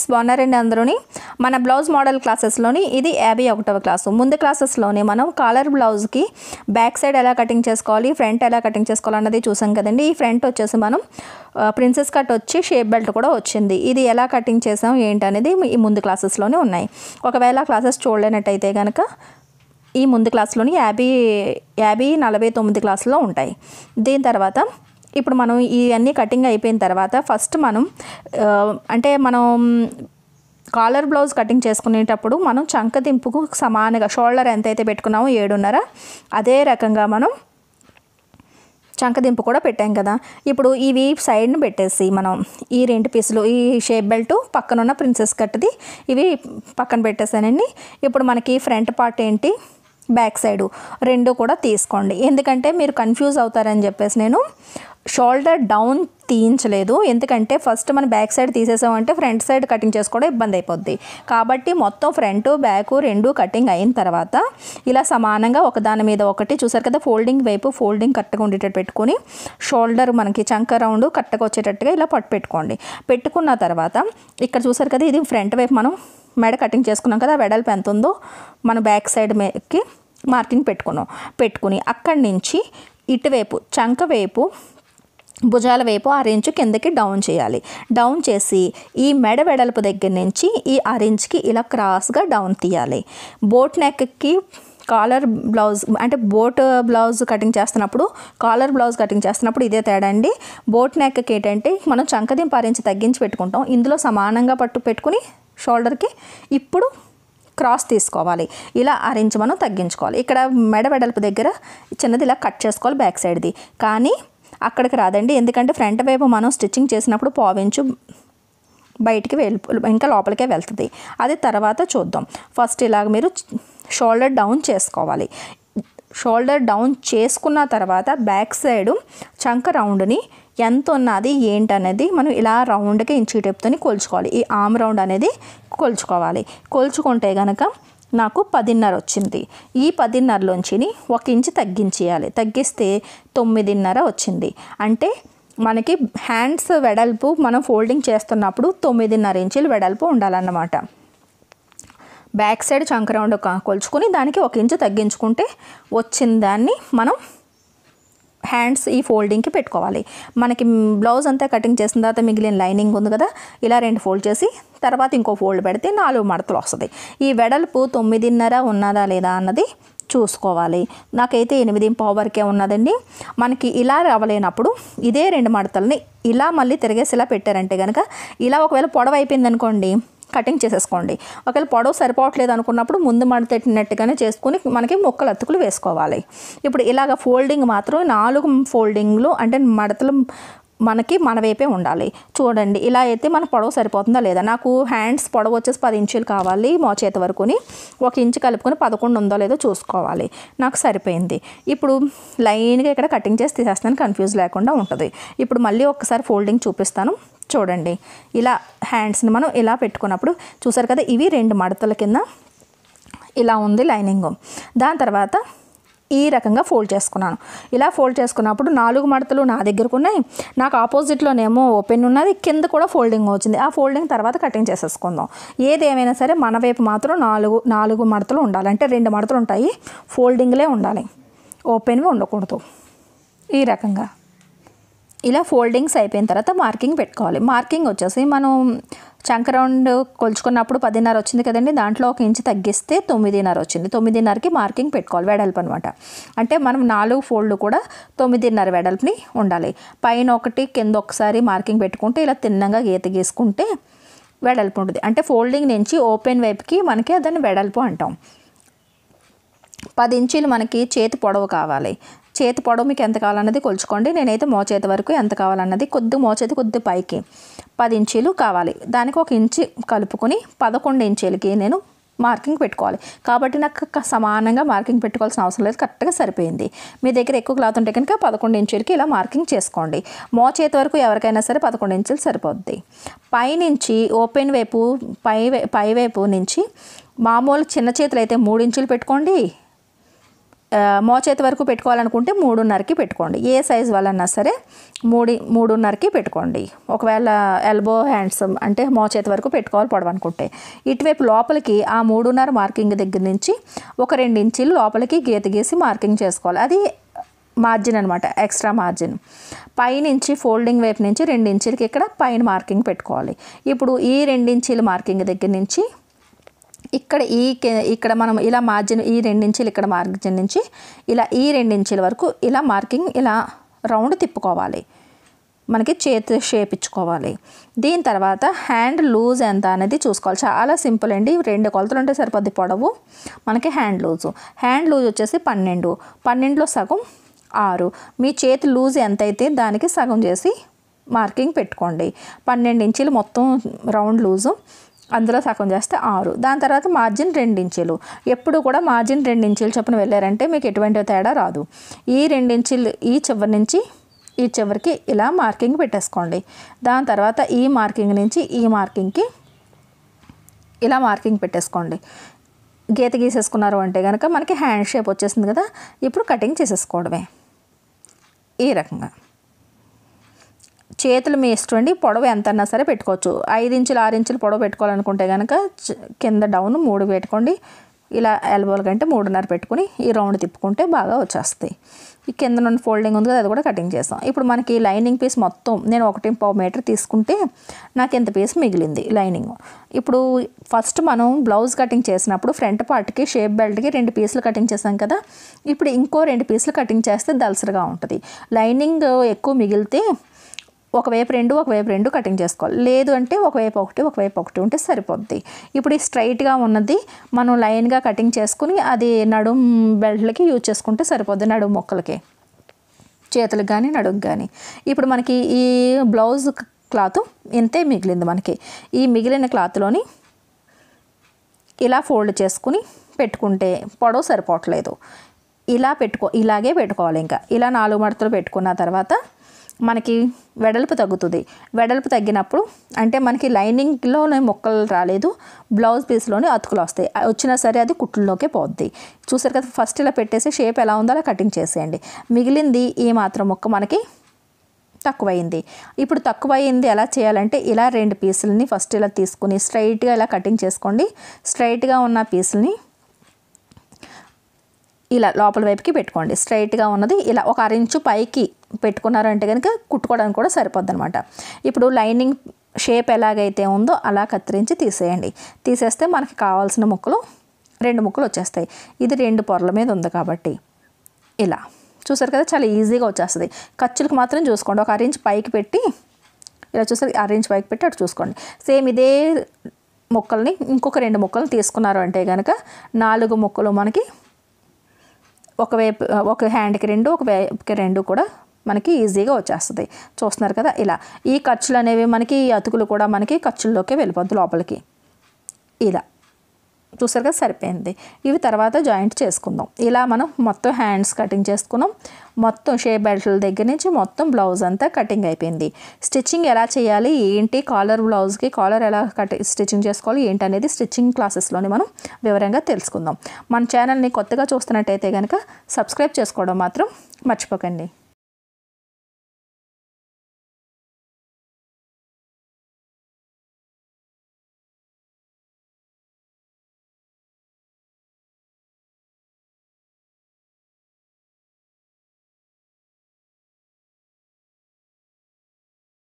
Friends బాగున్నారండి అందరూని. మన blouse model క్లాసెస్లోని ఇది యాభై ఒకటవ క్లాసు. ముందు క్లాసెస్లోనే మనం కాలర్ బ్లౌజ్కి బ్యాక్ సైడ్ ఎలా కటింగ్ చేసుకోవాలి ఫ్రంట్ ఎలా కటింగ్ చేసుకోవాలన్నది చూసాం కదండి. ఈ ఫ్రంట్ వచ్చేసి మనం ప్రిన్సెస్ కట్ వచ్చి షేప్ బెల్ట్ కూడా వచ్చింది. ఇది ఎలా కటింగ్ చేసాం ఏంటి అనేది ఈ ముందు క్లాసెస్లోనే ఉన్నాయి. ఒకవేళ క్లాసెస్ చూడలేనట్టయితే కనుక ఈ ముందు క్లాస్లోని యాభై యాభై నలభై తొమ్మిది క్లాసులో ఉంటాయి. దీని తర్వాత ఇప్పుడు మనం ఇవన్నీ కటింగ్ అయిపోయిన తర్వాత ఫస్ట్ మనం అంటే మనం కాలర్ బ్లౌజ్ కటింగ్ చేసుకునేటప్పుడు మనం చంక దింపుకు సమానంగా షోల్డర్ ఎంతైతే పెట్టుకున్నామో ఏడున్నర అదే రకంగా మనం చంకదింపు కూడా పెట్టాం కదా. ఇప్పుడు ఇవి సైడ్ని పెట్టేసి మనం ఈ రెండు పీసులు ఈ షేప్ బెల్ట్ పక్కన ఉన్న ప్రిన్సెస్ కట్ది ఇవి పక్కన పెట్టేసానండి. ఇప్పుడు మనకి ఫ్రంట్ పార్ట్ ఏంటి? బ్యాక్ సైడు రెండు కూడా తీసుకోండి. ఎందుకంటే మీరు కన్ఫ్యూజ్ అవుతారని చెప్పేసి నేను షోల్డర్ డౌన్ తీయించలేదు. ఎందుకంటే ఫస్ట్ మనం బ్యాక్ సైడ్ తీసేసామంటే ఫ్రంట్ సైడ్ కటింగ్ చేసుకోవడం ఇబ్బంది అయిపోద్ది. కాబట్టి మొత్తం ఫ్రంట్ బ్యాక్ రెండు కటింగ్ అయిన తర్వాత ఇలా సమానంగా ఒక దాని మీద ఒకటి చూసారు కదా ఫోల్డింగ్ వైపు ఫోల్డింగ్ కరెక్ట్గా ఉండేటట్టు పెట్టుకొని షోల్డర్ మనకి చంక రౌండ్ కరెక్ట్గా వచ్చేటట్టుగా ఇలా పట్టు పెట్టుకోండి పెట్టుకున్న తర్వాత ఇక్కడ చూసారు కదా ఇది ఫ్రంట్ వైపు మనం మెడ కటింగ్ చేసుకున్నాం కదా వెడల్పు ఎంత ఉందో మన బ్యాక్ సైడ్ మీదకి మార్కింగ్ పెట్టుకున్నాం. పెట్టుకుని అక్కడి నుంచి ఇటువైపు చంక వైపు భుజాల వైపు ఆరెంజ్ కిందకి డౌన్ చేయాలి. డౌన్ చేసి ఈ మెడ వెడల్పు దగ్గర నుంచి ఈ ఆరెంజ్కి ఇలా క్రాస్గా డౌన్ తీయాలి. బోట్ నెక్కి కాలర్ బ్లౌజ్ అంటే బోట్ బ్లౌజ్ కటింగ్ చేస్తున్నప్పుడు కాలర్ బ్లౌజ్ కటింగ్ చేస్తున్నప్పుడు ఇదే తేడా అండి. బోట్ నెక్కి ఏంటంటే మనం చంకదింపు ఆరు తగ్గించి పెట్టుకుంటాం. ఇందులో సమానంగా పట్టు పెట్టుకుని షోల్డర్కి ఇప్పుడు క్రాస్ తీసుకోవాలి. ఇలా అరేంజ్ మనం తగ్గించుకోవాలి. ఇక్కడ మెడ వెడల్పు దగ్గర చిన్నది ఇలా కట్ చేసుకోవాలి బ్యాక్ సైడ్ది. కానీ అక్కడికి రాదండి. ఎందుకంటే ఫ్రంట్ వైపు మనం స్టిచ్చింగ్ చేసినప్పుడు పావించు బయటికి వెళ్ళి ఇంకా లోపలికే వెళ్తుంది. అది తర్వాత చూద్దాం. ఫస్ట్ ఇలాగ మీరు షోల్డర్ డౌన్ చేసుకోవాలి. షోల్డర్ డౌన్ చేసుకున్న తర్వాత బ్యాక్ సైడ్ చంక రౌండ్ని ఎంత ఉన్నది ఏంటనేది మనం ఇలా రౌండ్గా ఇంచు టెప్తోని కొలుచుకోవాలి. ఈ ఆమ్ రౌండ్ అనేది కొలుచుకోవాలి. కొలుచుకుంటే కనుక నాకు పదిన్నర వచ్చింది. ఈ పదిన్నరలోంచి ఒక ఇంచు తగ్గించేయాలి. తగ్గిస్తే తొమ్మిదిన్నర వచ్చింది. అంటే మనకి హ్యాండ్స్ వెడల్పు మనం ఫోల్డింగ్ చేస్తున్నప్పుడు తొమ్మిదిన్నర ఇంచులు వెడల్పు ఉండాలన్నమాట. బ్యాక్ సైడ్ చంక రౌండ్ కొలుచుకొని దానికి ఒక ఇంచు తగ్గించుకుంటే వచ్చిన దాన్ని మనం హ్యాండ్స్ ఈ ఫోల్డింగ్కి పెట్టుకోవాలి. మనకి బ్లౌజ్ అంతా కటింగ్ చేసిన తర్వాత మిగిలిన లైనింగ్ ఉంది కదా ఇలా రెండు ఫోల్డ్ చేసి తర్వాత ఇంకో ఫోల్డ్ పెడితే నాలుగు మడతలు వస్తుంది. ఈ వెడల్పు తొమ్మిదిన్నర ఉన్నదా లేదా అన్నది చూసుకోవాలి. నాకైతే ఎనిమిది పావు వరకే ఉన్నదండి. మనకి ఇలా రావలేనప్పుడు ఇదే రెండు మడతల్ని ఇలా మళ్ళీ తిరిగేసి ఇలా పెట్టారంటే కనుక ఇలా ఒకవేళ పొడవు అయిపోయింది అనుకోండి కటింగ్ చేసేసుకోండి. ఒకవేళ పొడవు సరిపోవట్లేదు అనుకున్నప్పుడు ముందు మడతెట్టినట్టుగానే చేసుకుని మనకి మొక్కలు అతుకులు వేసుకోవాలి. ఇప్పుడు ఇలాగ ఫోల్డింగ్ మాత్రం నాలుగు ఫోల్డింగ్లు అంటే మడతలు మనకి మన వైపే ఉండాలి. చూడండి ఇలా అయితే మన పొడవు సరిపోతుందా లేదా? నాకు హ్యాండ్స్ పొడవు వచ్చేసి పది ఇంచులు కావాలి మోచేతి వరకుని. ఒక ఇంచు కలుపుకొని పదకొండు ఉందో లేదో చూసుకోవాలి. నాకు సరిపోయింది. ఇప్పుడు లైన్గా ఇక్కడ కటింగ్ చేసి తీసేస్తాను కన్ఫ్యూజ్ లేకుండా ఉంటుంది. ఇప్పుడు మళ్ళీ ఒకసారి ఫోల్డింగ్ చూపిస్తాను. చూడండి. ఇలా హ్యాండ్స్ని మనం ఇలా పెట్టుకున్నప్పుడు చూసారు కదా ఇవి రెండు మడతల కింద ఇలా ఉంది లైనింగ్. దాని తర్వాత ఈ రకంగా ఫోల్డ్ చేసుకున్నాను. ఇలా ఫోల్డ్ చేసుకున్నప్పుడు నాలుగు మడతలు నా దగ్గరకు ఉన్నాయి. నాకు ఆపోజిట్లోనేమో ఓపెన్ ఉన్నది కింద కూడా ఫోల్డింగ్ వచ్చింది. ఆ ఫోల్డింగ్ తర్వాత కటింగ్ చేసేసుకుందాం. ఏది ఏమైనా సరే మన వైపు మాత్రం నాలుగు నాలుగు మడతలు ఉండాలి. అంటే రెండు మడతలు ఉంటాయి ఫోల్డింగ్లే ఉండాలి. ఓపెన్వి ఉండకూడదు. ఈ రకంగా. ఇలా ఫోల్డింగ్స్ అయిపోయిన తర్వాత మార్కింగ్ పెట్టుకోవాలి. మార్కింగ్ వచ్చేసి మనం చంక రౌండ్ కొలుచుకున్నప్పుడు పదిన్నర వచ్చింది కదండి దాంట్లో ఒక ఇంచు తగ్గిస్తే తొమ్మిదిన్నర వచ్చింది. తొమ్మిదిన్నరకి మార్కింగ్ పెట్టుకోవాలి వెడల్పు అనమాట అంటే మనం నాలుగు ఫోల్డ్ కూడా తొమ్మిదిన్నర వెడల్పుని ఉండాలి. పైన ఒకటి కింద ఒకసారి మార్కింగ్ పెట్టుకుంటే ఇలా తిన్నగా గీత గీసుకుంటే వెడల్పు ఉంటుంది. అంటే ఫోల్డింగ్ నుంచి ఓపెన్ వైపుకి మనకి దాన్ని వెడల్పు అంటాం. పది ఇంచీలు మనకి చేతి పొడవు కావాలి. చేతి పొడవు మీకు ఎంత కావాలన్నది కొలుచుకోండి. నేనైతే మోచేతి వరకు ఎంత కావాలన్నది కొద్ది మోచేతి కొద్ది పైకి పది ఇంచీలు కావాలి. దానికి ఒక ఇంచి కలుపుకొని పదకొండు ఇంచీలకి నేను మార్కింగ్ పెట్టుకోవాలి. కాబట్టి నాకు సమానంగా మార్కింగ్ పెట్టుకోవాల్సిన అవసరం లేదు. కరెక్ట్గా సరిపోయింది. మీ దగ్గర ఎక్కువ క్లాత్ ఉంటే కనుక పదకొండు ఇంచులకి ఇలా మార్కింగ్ చేసుకోండి. మో చేతి వరకు ఎవరికైనా సరే పదకొండు ఇంచులు సరిపోద్ది. పైనుంచి ఓపెన్ వైపు పై పై వైపు నుంచి మామూలు చిన్న చేతులు అయితే మూడు ఇంచులు పెట్టుకోండి. మోచేతి వరకు పెట్టుకోవాలనుకుంటే మూడున్నరకి పెట్టుకోండి. ఏ సైజ్ వాళ్ళన్నా సరే మూడు మూడున్నరకి పెట్టుకోండి. ఒకవేళ ఎల్బో హ్యాండ్స్ అంటే మోచేతి వరకు పెట్టుకోవాలి పొడవనుకుంటే. ఇటువైపు లోపలికి ఆ మూడున్నర మార్కింగ్ దగ్గర నుంచి ఒక రెండు ఇంచీలు లోపలికి గీత గీసి మార్కింగ్ చేసుకోవాలి. అది మార్జిన్ అనమాట ఎక్స్ట్రా మార్జిన్. పైనుంచి ఫోల్డింగ్ వైపు నుంచి రెండు ఇంచీలకి ఇక్కడ పైన మార్కింగ్ పెట్టుకోవాలి. ఇప్పుడు ఈ రెండు ఇంచీల మార్కింగ్ దగ్గర నుంచి ఇక్కడ ఈ ఇక్కడ మనం ఇలా మార్జిన్ ఈ రెండించీలు ఇక్కడ మార్జిన్ నుంచి ఇలా ఈ రెండించీల వరకు ఇలా మార్కింగ్ ఇలా రౌండ్ తిప్పుకోవాలి. మనకి చేతి షేప్ ఇచ్చుకోవాలి దీని తర్వాత హ్యాండ్ లూజ్ ఎంత అనేది చూసుకోవాలి. చాలా సింపుల్ అండి. రెండు కొలతలు ఉంటే సరిపోద్ది పొడవు. మనకి హ్యాండ్ లూజు హ్యాండ్ లూజ్ వచ్చేసి పన్నెండు. పన్నెండులో సగం ఆరు. మీ చేతి లూజ్ ఎంత అయితే దానికి సగం చేసి మార్కింగ్ పెట్టుకోండి. పన్నెండు ఇంచులు మొత్తం రౌండ్ లూజు అందులో సగం చేస్తే ఆరు. దాని తర్వాత మార్జిన్ రెండించులు. ఎప్పుడు కూడా మార్జిన్ ఇంచులు చొప్పున వెళ్ళారంటే మీకు ఎటువంటి తేడా రాదు. ఈ ఇంచులు ఈ చివరి నుంచి ఈ చివరికి ఇలా మార్కింగ్ పెట్టేసుకోండి. దాని తర్వాత ఈ మార్కింగ్ నుంచి ఈ మార్కింగ్కి ఇలా మార్కింగ్ పెట్టేసుకోండి. గీత గీసేసుకున్నారు అంటే కనుక మనకి హ్యాండ్ షేప్ వచ్చేసింది కదా ఇప్పుడు కటింగ్ చేసేసుకోవడమే. ఈ రకంగా. చేతులు మీ ఇష్టం అండి పొడవు ఎంతన్నా సరే పెట్టుకోవచ్చు. ఐదు ఇంచులు ఆరు ఇంచులు పొడవు పెట్టుకోవాలనుకుంటే కనుక కింద డౌన్ మూడు పెట్టుకోండి. ఇలా ఎల్బోల కంటే మూడున్నర పెట్టుకుని ఈ రౌండ్ తిప్పుకుంటే బాగా వచ్చేస్తాయి. ఈ కింద నుండి ఫోల్డింగ్ ఉంది కదా అది కూడా కటింగ్ చేస్తాం. ఇప్పుడు మనకి లైనింగ్ పీస్ మొత్తం నేను ఒకటి పావు మీటర్ తీసుకుంటే నాకు ఎంత పీస్ మిగిలింది లైనింగ్. ఇప్పుడు ఫస్ట్ మనం బ్లౌజ్ కటింగ్ చేసినప్పుడు ఫ్రంట్ పార్ట్కి షేప్ బెల్ట్కి రెండు పీసులు కటింగ్ చేసాం కదా ఇప్పుడు ఇంకో రెండు పీసులు కటింగ్ చేస్తే దలసరిగా ఉంటుంది. లైనింగ్ ఎక్కువ మిగిలితే ఒకవైపు రెండు ఒకవైపు రెండు కటింగ్ చేసుకోవాలి. లేదు అంటే ఒకవైపు ఒకటి ఒకవైపు ఒకటి ఉంటే సరిపోద్ది. ఇప్పుడు ఈ స్ట్రైట్గా ఉన్నది మనం లైన్గా కటింగ్ చేసుకుని అది నడుం బెల్ట్లకి యూజ్ చేసుకుంటే సరిపోద్ది నడుం మొక్కలకి. చేతులకు కానీ నడుముకి కానీ ఇప్పుడు మనకి ఈ బ్లౌజ్ క్లాత్ ఇంతే మిగిలింది మనకి. ఈ మిగిలిన క్లాత్లోని ఇలా ఫోల్డ్ చేసుకుని పెట్టుకుంటే పొడవు సరిపోవట్లేదు. ఇలా పెట్టుకో ఇలాగే పెట్టుకోవాలి ఇంకా. ఇలా నాలుగు మడతలు పెట్టుకున్న తర్వాత మనకి వెడల్పు తగ్గుతుంది. వెడల్పు తగ్గినప్పుడు అంటే మనకి లైనింగ్లోనే మొక్కలు రాలేదు. బ్లౌజ్ పీస్లోనే అతుకులు వస్తాయి. వచ్చినా సరే అది కుట్లలోకే పోద్ది. చూసారు కదా ఫస్ట్ ఇలా పెట్టేసి షేప్ ఎలా ఉందో అలా కటింగ్ చేసేయండి. మిగిలింది ఈ మాత్రం మొక్క మనకి తక్కువైంది. ఇప్పుడు తక్కువైంది ఎలా చేయాలంటే ఇలా రెండు పీసులని ఫస్ట్ ఇలా తీసుకుని స్ట్రైట్గా ఇలా కటింగ్ చేసుకోండి. స్ట్రైట్గా ఉన్న పీసులని ఇలా లోపల వైపుకి పెట్టుకోండి. స్ట్రైట్గా ఉన్నది ఇలా ఒక అరించు పైకి పెట్టుకున్నారంటే కనుక కుట్టుకోవడానికి కూడా సరిపోద్ది అనమాట ఇప్పుడు లైనింగ్ షేప్ ఎలాగైతే ఉందో అలా కత్తిరించి తీసేయండి. తీసేస్తే మనకి కావాల్సిన ముక్కలు రెండు ముక్కలు వచ్చేస్తాయి. ఇది రెండు పొరల మీద ఉంది కాబట్టి ఇలా. చూసారు కదా చాలా ఈజీగా వచ్చేస్తుంది. ఖర్చులకు మాత్రం చూసుకోండి. ఒక అరేంజ్ పైకి పెట్టి ఇలా చూసారు అరేంజ్ పైకి పెట్టి అటు చూసుకోండి. సేమ్ ఇదే ముక్కల్ని ఇంకొక రెండు ముక్కలు తీసుకున్నారు అంటే కనుక నాలుగు ముక్కలు మనకి ఒకవైపు ఒక హ్యాండ్కి రెండు ఒక వైపుకి రెండు కూడా మనకి ఈజీగా వచ్చేస్తుంది. చూస్తున్నారు కదా ఇలా. ఈ ఖర్చులు అనేవి మనకి ఈ అతుకులు కూడా మనకి ఖర్చుల్లోకి వెళ్ళిపోద్ది లోపలికి. ఇలా. చూసారు కదా సరిపోయింది. ఇవి తర్వాత జాయింట్ చేసుకుందాం. ఇలా మనం మొత్తం హ్యాండ్స్ కటింగ్ చేసుకున్నాం. మొత్తం షేప్ బెల్ట్ల దగ్గర నుంచి మొత్తం బ్లౌజ్ అంతా కటింగ్ అయిపోయింది. స్టిచ్చింగ్ ఎలా చేయాలి? ఏంటి? కాలర్ బ్లౌజ్కి కాలర్ ఎలా కట్ స్టిచ్చింగ్ చేసుకోవాలి? ఏంటి అనేది స్టిచ్చింగ్ క్లాసెస్లోనే మనం వివరంగా తెలుసుకుందాం. మన ఛానల్ని కొత్తగా చూస్తున్నట్టయితే కనుక సబ్స్క్రైబ్ చేసుకోవడం మాత్రం మర్చిపోకండి.